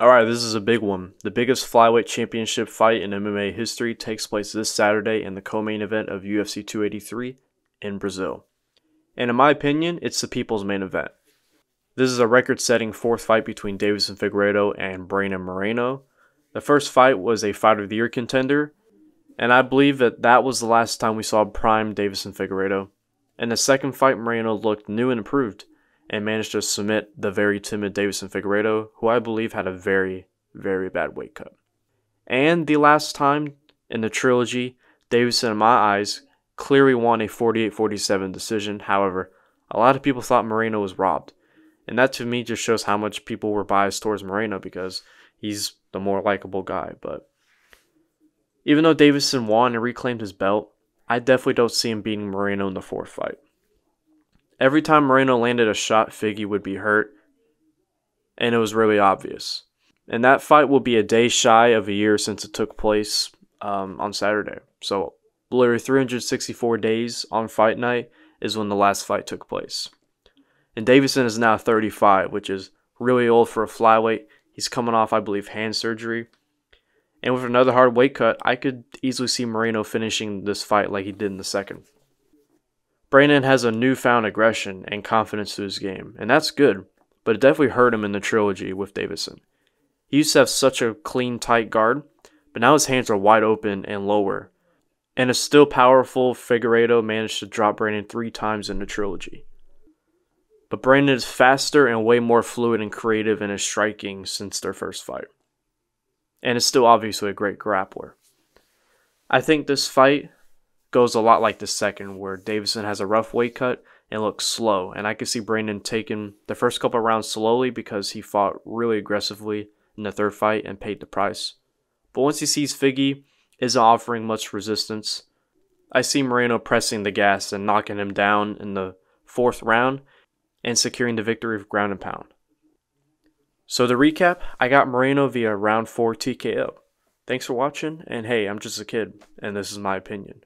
All right, this is a big one. The biggest flyweight championship fight in MMA history takes place this Saturday in the co-main event of UFC 283 in Brazil. And in my opinion, it's the people's main event. This is a record-setting fourth fight between Deiveson Figueiredo and Brandon Moreno. The first fight was a fight of the year contender, and I believe that that was the last time we saw prime Deiveson Figueiredo. In the second fight, Moreno looked new and improved and managed to submit the very timid Deiveson Figueiredo, who I believe had a very, very bad weight cut. And the last time in the trilogy, Deiveson, in my eyes, clearly won a 48 47 decision. However, a lot of people thought Moreno was robbed. And that to me just shows how much people were biased towards Moreno because he's the more likable guy. But even though Deiveson won and reclaimed his belt, I definitely don't see him beating Moreno in the fourth fight. Every time Moreno landed a shot, Figgy would be hurt, and it was really obvious. And that fight will be a day shy of a year since it took place um, on Saturday. So, literally 364 days on fight night is when the last fight took place. And Deiveson is now 35, which is really old for a flyweight. He's coming off, I believe, hand surgery. And with another hard weight cut, I could easily see Moreno finishing this fight like he did in the second. Brandon has a newfound aggression and confidence to his game, and that's good, but it definitely hurt him in the trilogy with Deiveson. He used to have such a clean, tight guard, but now his hands are wide open and lower. And a still powerful Figueiredo managed to drop Brandon three times in the trilogy. But Brandon is faster and way more fluid and creative in his striking since their first fight. And is still obviously a great grappler. I think this fight goes a lot like the second, where Deiveson has a rough weight cut and looks slow. And I could see Brandon taking the first couple rounds slowly because he fought really aggressively in the third fight and paid the price. But once he sees Figgy isn't offering much resistance, I see Moreno pressing the gas and knocking him down in the fourth round and securing the victory of ground and pound. So to recap, I got Moreno via round 4 TKO. Thanks for watching, and hey, I'm just a kid, and this is my opinion.